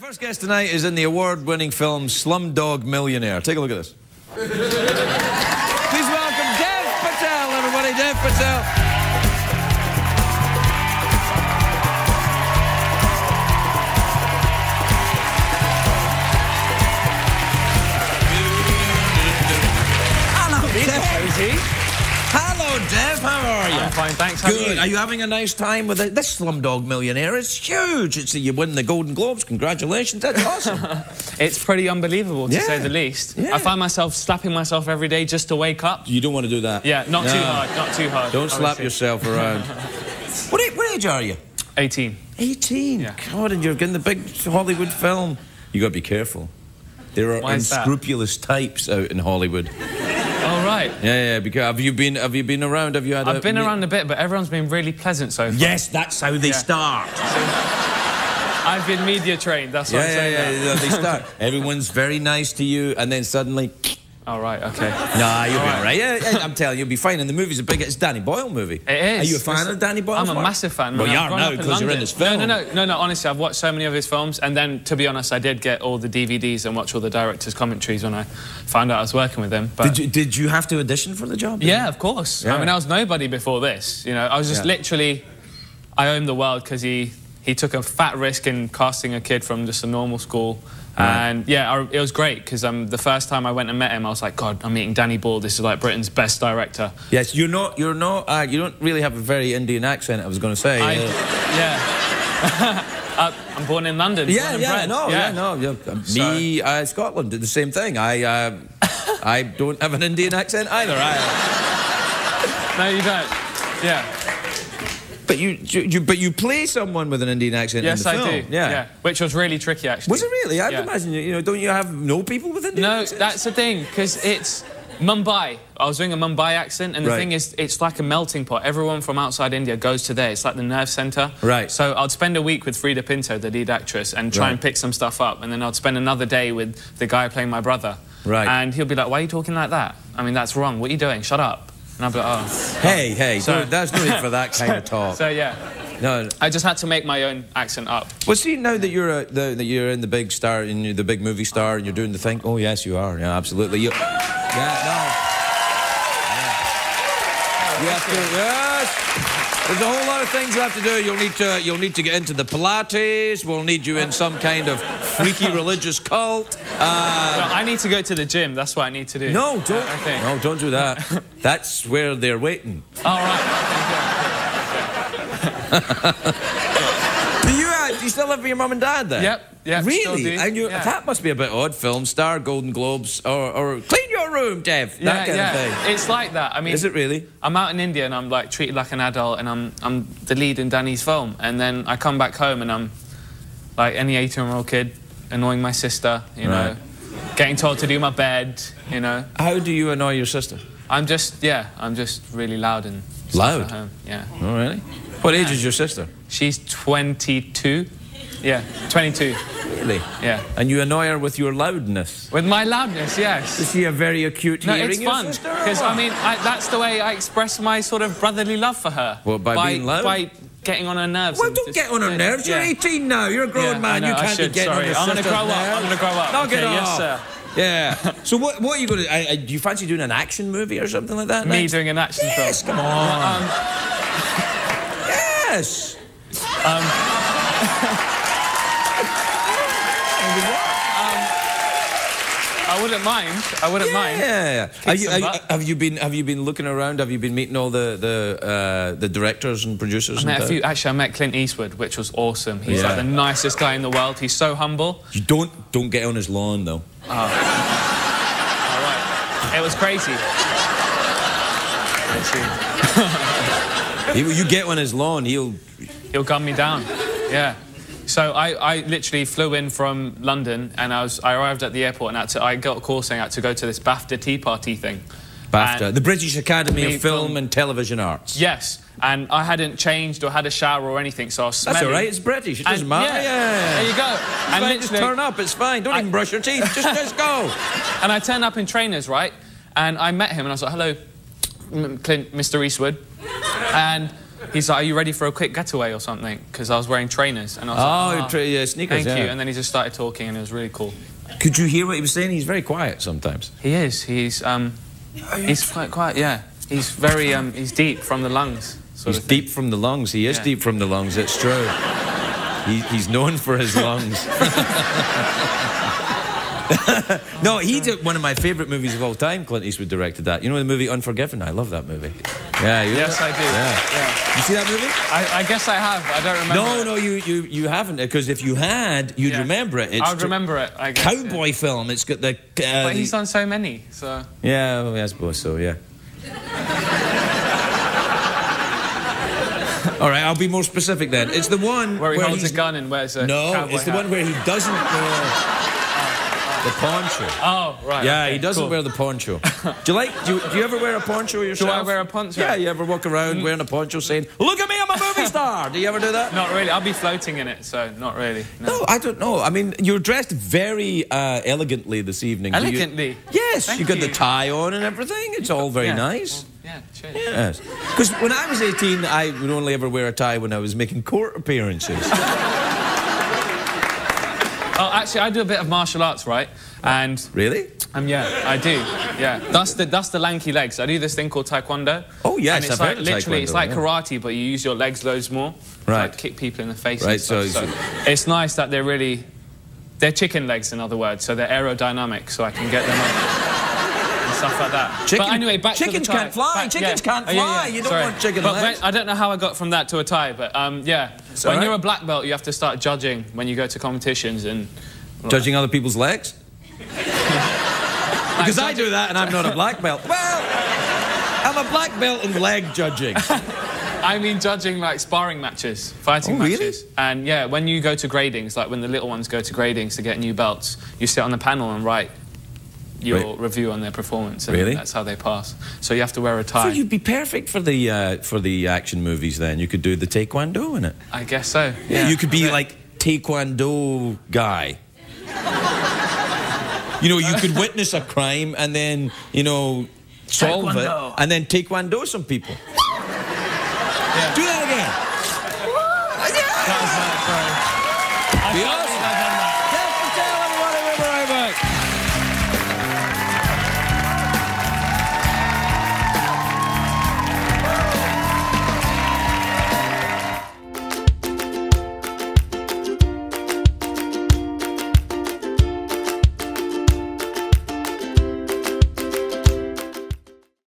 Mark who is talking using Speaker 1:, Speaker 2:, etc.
Speaker 1: My first guest tonight is in the award-winning film Slumdog Millionaire. Take a look at this. Please welcome Dev Patel, everybody. Dev Patel. Hello, Dev. How are you?
Speaker 2: I'm fine, thanks.
Speaker 1: Good.
Speaker 2: Are
Speaker 1: Are
Speaker 2: you?
Speaker 1: you having a nice time with it? This Slumdog Millionaire is huge. It's you win the Golden Globes. Congratulations. That's awesome.
Speaker 2: It's pretty unbelievable, to
Speaker 1: Yeah.
Speaker 2: say the least.
Speaker 1: Yeah.
Speaker 2: I find myself slapping myself every day just to wake up.
Speaker 1: you don't want to do that.
Speaker 2: Yeah, not too hard, not too hard.
Speaker 1: Don't slap yourself around. what, age, what age are you?
Speaker 2: 18.
Speaker 1: 18.
Speaker 2: Yeah.
Speaker 1: God, and you're getting the big Hollywood film. You got to be careful. There are
Speaker 2: Why
Speaker 1: unscrupulous types out in Hollywood.
Speaker 2: Right.
Speaker 1: Yeah, yeah. Because have you been? Have you been around? Have you had?
Speaker 2: I've
Speaker 1: a,
Speaker 2: been around a bit, but everyone's been really pleasant so far.
Speaker 1: Yes, that's how they
Speaker 2: Yeah.
Speaker 1: start.
Speaker 2: I've been media trained, that's what
Speaker 1: Yeah,
Speaker 2: I'm
Speaker 1: yeah,
Speaker 2: saying.
Speaker 1: yeah,
Speaker 2: that.
Speaker 1: yeah. They start. Everyone's very nice to you, and then suddenly,
Speaker 2: All right, okay.
Speaker 1: nah, you'll be
Speaker 2: All
Speaker 1: all right. Yeah, I'm telling you, you'll be fine. And the movie's a big. It's Danny Boyle movie.
Speaker 2: It is.
Speaker 1: Are you a fan
Speaker 2: It's-
Speaker 1: of Danny Boyle?
Speaker 2: I'm a massive fan.
Speaker 1: Well, you are now because you're in this film.
Speaker 2: No, no, no, no, no. Honestly, I've watched so many of his films, and then, to be honest, I did get all the DVDs and watch all the director's commentaries when I found out I was working with him. But
Speaker 1: Did you, did you have to audition for the job?
Speaker 2: Yeah, of course.
Speaker 1: Yeah.
Speaker 2: I mean, I was nobody before this. You know, I was just
Speaker 1: Yeah.
Speaker 2: literally, I owned the world because he he took a fat risk in casting a kid from just a normal school.
Speaker 1: Right.
Speaker 2: And yeah, I, it was great because um, the first time I went and met him, I was like, God, I'm meeting Danny Boyle. This is like Britain's best director.
Speaker 1: Yes, you're not. You're not. Uh, you don't really have a very Indian accent. I was going to say.
Speaker 2: I, yeah. uh, I'm born in London.
Speaker 1: yeah, yeah,
Speaker 2: bred.
Speaker 1: no, yeah, no. Yeah. uh, Me, uh, Scotland did the same thing. I, uh, I don't have an Indian accent either. I,
Speaker 2: No, you don't. Yeah.
Speaker 1: But you, you, but you play someone with an Indian accent
Speaker 2: Yes,
Speaker 1: in the
Speaker 2: I
Speaker 1: film.
Speaker 2: do.
Speaker 1: Yeah.
Speaker 2: Which was really tricky, actually.
Speaker 1: Was it really? I'd
Speaker 2: Yeah.
Speaker 1: imagine. You know, don't you have no people with Indian
Speaker 2: No,
Speaker 1: accents?
Speaker 2: that's the thing, because it's Mumbai. I was doing a Mumbai accent, and the
Speaker 1: Right.
Speaker 2: thing is, it's like a melting pot. Everyone from outside India goes to there. It's like the nerve center.
Speaker 1: Right.
Speaker 2: So I'd spend a week with Freida Pinto, the lead actress, and try
Speaker 1: Right.
Speaker 2: and pick some stuff up, and then I'd spend another day with the guy playing my brother.
Speaker 1: Right.
Speaker 2: And he'll be like, "Why are you talking like that? I mean, that's wrong. What are you doing? Shut up." And I'll be like, "Oh."
Speaker 1: Hey, oh, hey,
Speaker 2: So-
Speaker 1: that's no need for that kind of talk.
Speaker 2: So yeah,
Speaker 1: no.
Speaker 2: I just had to make my own accent up.
Speaker 1: Well, see, now that you're a, the, that you're in the big star, and you're the big movie star, and you're doing the thing. Oh, yes, you are. Yeah, absolutely. You, yeah, no. Yeah. Oh, you have to. Yes. There's a whole lot of things you have to do. You'll need to. You'll need to get into the Pilates. We'll need you in some kind of freaky religious cult. Uh,
Speaker 2: Well, I need to go to the gym. That's what I need to do.
Speaker 1: no, don't.
Speaker 2: I think.
Speaker 1: No, don't do that. That's where they're waiting.
Speaker 2: All right.
Speaker 1: You? Still live with your mum and dad then?
Speaker 2: Yep, yep,
Speaker 1: Really? And you,
Speaker 2: yeah.
Speaker 1: that must be a bit odd. Film star, Golden Globes, or, or clean your room, Dev. that kind of thing.
Speaker 2: It's like that. I mean,
Speaker 1: Is it really?
Speaker 2: I'm out in India and I'm like treated like an adult and I'm I'm the lead in Danny's film and then I come back home and I'm like any 18 year old kid annoying my sister, you
Speaker 1: Right.
Speaker 2: know, getting told to do my bed, you know.
Speaker 1: How do you annoy your sister?
Speaker 2: I'm just yeah, I'm just really loud and
Speaker 1: Loud?
Speaker 2: at home. Yeah.
Speaker 1: Oh, really? What age is your sister?
Speaker 2: She's 22. Yeah, 22.
Speaker 1: Really?
Speaker 2: Yeah.
Speaker 1: And you annoy her with your loudness.
Speaker 2: With my loudness, yes.
Speaker 1: Is she a very acute
Speaker 2: No,
Speaker 1: hearing?
Speaker 2: it's fun because? I mean I, that's the way I express my sort of brotherly love for her.
Speaker 1: What, by being loud?
Speaker 2: By getting on her nerves.
Speaker 1: Well, don't
Speaker 2: just-
Speaker 1: get on her nerves. You're
Speaker 2: yeah.
Speaker 1: 18 now. You're a grown
Speaker 2: Yeah,
Speaker 1: man.
Speaker 2: know,
Speaker 1: you can't
Speaker 2: should,
Speaker 1: be getting
Speaker 2: sorry.
Speaker 1: on your
Speaker 2: I'm gonna
Speaker 1: sister's
Speaker 2: grow up, I'm gonna grow up.
Speaker 1: It
Speaker 2: Okay, yes,
Speaker 1: off.
Speaker 2: sir.
Speaker 1: Yeah. so what, what are you going to... Do you fancy doing an action movie or something like that?
Speaker 2: Me
Speaker 1: next?
Speaker 2: doing an action
Speaker 1: Yes,
Speaker 2: film.
Speaker 1: come on.
Speaker 2: Um,
Speaker 1: yes.
Speaker 2: I wouldn't mind. I wouldn't mind.
Speaker 1: Yeah. You, you- have you been Have you been looking around? Have you been meeting all the the uh, the directors and producers?
Speaker 2: I
Speaker 1: and
Speaker 2: met a few. Actually, I met Clint Eastwood, which was awesome. He's
Speaker 1: Yeah.
Speaker 2: like the nicest guy in the world. He's so humble.
Speaker 1: You don't don't get on his lawn though.
Speaker 2: All right. It was crazy.
Speaker 1: You get on his lawn, he'll.
Speaker 2: He'll gun me down. Yeah. So I, I literally flew in from London and I was I arrived at the airport and I, had to, I got a call saying I had to go to this BAFTA Tea Party thing.
Speaker 1: BAFTA,
Speaker 2: And-
Speaker 1: the British Academy of Film and Television Arts.
Speaker 2: Yes, and I hadn't changed or had a shower or anything, so I was smelling.
Speaker 1: That's all right. It's British. It doesn't
Speaker 2: And-
Speaker 1: matter.
Speaker 2: yeah, there you go.
Speaker 1: It's
Speaker 2: And
Speaker 1: fine, just turn up. It's fine. Don't
Speaker 2: I-
Speaker 1: even brush your teeth. Just just go.
Speaker 2: And I turned up in trainers, right? And I met him and I was like, hello, Clint, Mr. Eastwood. And he's like, "Are you ready for a quick getaway or something?" Because I was wearing trainers, and I was
Speaker 1: Oh,
Speaker 2: like,
Speaker 1: tra- yeah, sneakers,
Speaker 2: Thank
Speaker 1: yeah.
Speaker 2: you. And then he just started talking, and it was really cool.
Speaker 1: Could you hear what he was saying? He's very quiet sometimes.
Speaker 2: He is. He's um, he's quite quiet. Yeah. He's very um, he's deep from the lungs.
Speaker 1: He's deep from the lungs. He is
Speaker 2: Yeah.
Speaker 1: deep from the lungs. It's true. he, he's known for his lungs. no, he did one of my favourite movies of all time. Clint Eastwood directed that. You know the movie Unforgiven? I love that movie. Yeah, you
Speaker 2: Yes, I do.
Speaker 1: Yeah.
Speaker 2: Yeah.
Speaker 1: You see that movie?
Speaker 2: I, I guess I have. I don't remember.
Speaker 1: No,
Speaker 2: it.
Speaker 1: no, you, you, you haven't. Because if you had, you'd
Speaker 2: Yeah.
Speaker 1: remember it. It's
Speaker 2: I would
Speaker 1: tr-
Speaker 2: remember it. I guess,
Speaker 1: Cowboy
Speaker 2: Yeah.
Speaker 1: film. It's got the. Uh,
Speaker 2: But he's done so many. So
Speaker 1: yeah, well, I suppose so. Yeah. All right, I'll be more specific then. It's the one
Speaker 2: where he holds
Speaker 1: he's-
Speaker 2: a gun and wears a
Speaker 1: No, it's the
Speaker 2: hat.
Speaker 1: one where he doesn't wear the poncho.
Speaker 2: Oh right.
Speaker 1: Yeah,
Speaker 2: okay,
Speaker 1: he doesn't
Speaker 2: cool.
Speaker 1: wear the poncho. Do you like? Do you, do you ever wear a poncho yourself?
Speaker 2: Do I wear a poncho?
Speaker 1: Yeah, you ever walk around wearing a poncho saying, "Look at me, I'm a movie star"? Do you ever do that?
Speaker 2: Not really. I'll be floating in it, so not really. No.
Speaker 1: No, I don't know. I mean, you're dressed very uh, elegantly this evening. Do you-
Speaker 2: Elegantly?
Speaker 1: yes,
Speaker 2: Thank
Speaker 1: you got the tie on and everything. It's all very
Speaker 2: Yeah.
Speaker 1: nice.
Speaker 2: Yeah. Cheers.
Speaker 1: Yes. Because when I was 18, I would only ever wear a tie when I was making court appearances.
Speaker 2: Oh, actually, I do a bit of martial arts, right? And
Speaker 1: really?
Speaker 2: um, yeah, I do. Yeah, that's the that's the lanky legs. I do this thing called taekwondo.
Speaker 1: Oh, yes,
Speaker 2: and it's
Speaker 1: I've
Speaker 2: like
Speaker 1: heard
Speaker 2: literally it's like
Speaker 1: yeah.
Speaker 2: karate, but you use your legs loads more.
Speaker 1: Right.
Speaker 2: Like kick people in the face.
Speaker 1: Right, so-
Speaker 2: So, it's nice that they're really they're chicken legs, in other words. So they're aerodynamic, so I can get them Stuff like that.
Speaker 1: Chicken-
Speaker 2: but anyway, back
Speaker 1: chickens
Speaker 2: to the tie.
Speaker 1: can't fly,
Speaker 2: Back-
Speaker 1: chickens
Speaker 2: yeah.
Speaker 1: can't
Speaker 2: Oh, yeah,
Speaker 1: fly.
Speaker 2: yeah,
Speaker 1: You don't
Speaker 2: sorry.
Speaker 1: want chicken
Speaker 2: but
Speaker 1: legs.
Speaker 2: when- I don't know how I got from that to a tie, but um, yeah.
Speaker 1: It's
Speaker 2: when
Speaker 1: all
Speaker 2: you're a black belt, you have to start judging when you go to competitions and.
Speaker 1: Judging other people's legs? Because I do that and I'm not a black belt. Well, I'm a black belt in leg judging.
Speaker 2: I mean, judging like sparring matches, fighting
Speaker 1: Oh, really?
Speaker 2: matches. And yeah, when you go to gradings, like when the little ones go to gradings to get new belts, you sit on the panel and write your
Speaker 1: right.
Speaker 2: review on their performance.
Speaker 1: really?
Speaker 2: That's how they pass. So you have to wear a tie.
Speaker 1: So you'd be perfect for the uh, for the action movies. Then you could do the taekwondo in it.
Speaker 2: I guess so.
Speaker 1: Yeah.
Speaker 2: yeah
Speaker 1: you could be like taekwondo guy. you know, you could witness a crime and then you know solve
Speaker 2: taekwondo.
Speaker 1: it and then taekwondo some people.
Speaker 2: yeah.
Speaker 1: Do that again. That was. Be awesome.